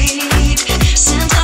we. Since